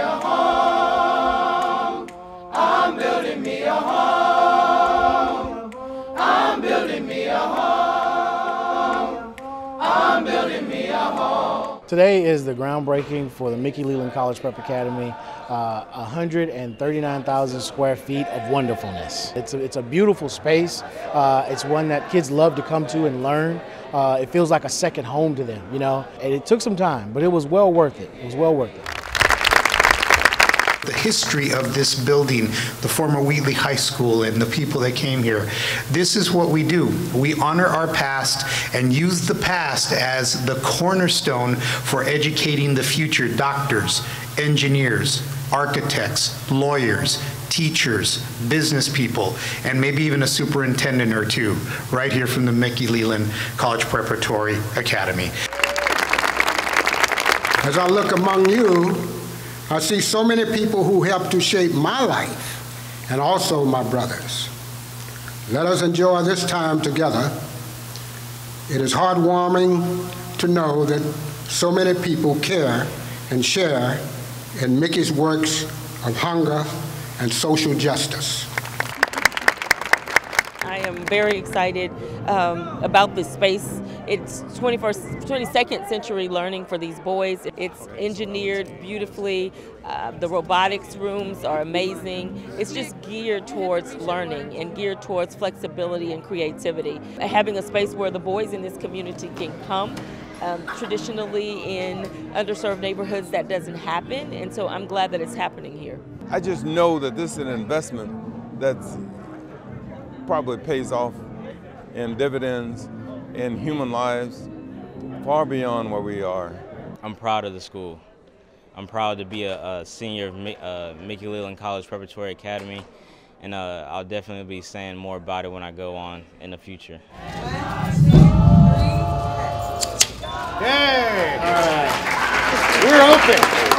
a home. I'm building me a home. I'm building me a home. I'm building me a home. Today is the groundbreaking for the Mickey Leland College Prep Academy. Uh, 139,000 square feet of wonderfulness. It's a, it's a beautiful space. Uh, it's one that kids love to come to and learn. Uh, it feels like a second home to them, you know. And it took some time, but it was well worth it. It was well worth it the history of this building, the former Wheatley High School, and the people that came here. This is what we do. We honor our past and use the past as the cornerstone for educating the future doctors, engineers, architects, lawyers, teachers, business people, and maybe even a superintendent or two, right here from the Mickey Leland College Preparatory Academy. As I look among you, I see so many people who helped to shape my life and also my brothers. Let us enjoy this time together. It is heartwarming to know that so many people care and share in Mickey's works of hunger and social justice. I am very excited um, about this space. It's 21st, 22nd century learning for these boys. It's engineered beautifully. Uh, the robotics rooms are amazing. It's just geared towards learning and geared towards flexibility and creativity. Having a space where the boys in this community can come um, traditionally in underserved neighborhoods that doesn't happen and so I'm glad that it's happening here. I just know that this is an investment that's probably pays off in dividends in human lives far beyond where we are. I'm proud of the school. I'm proud to be a, a senior of uh, Mickey Leland College Preparatory Academy, and uh, I'll definitely be saying more about it when I go on in the future. Yay! All right. We're open.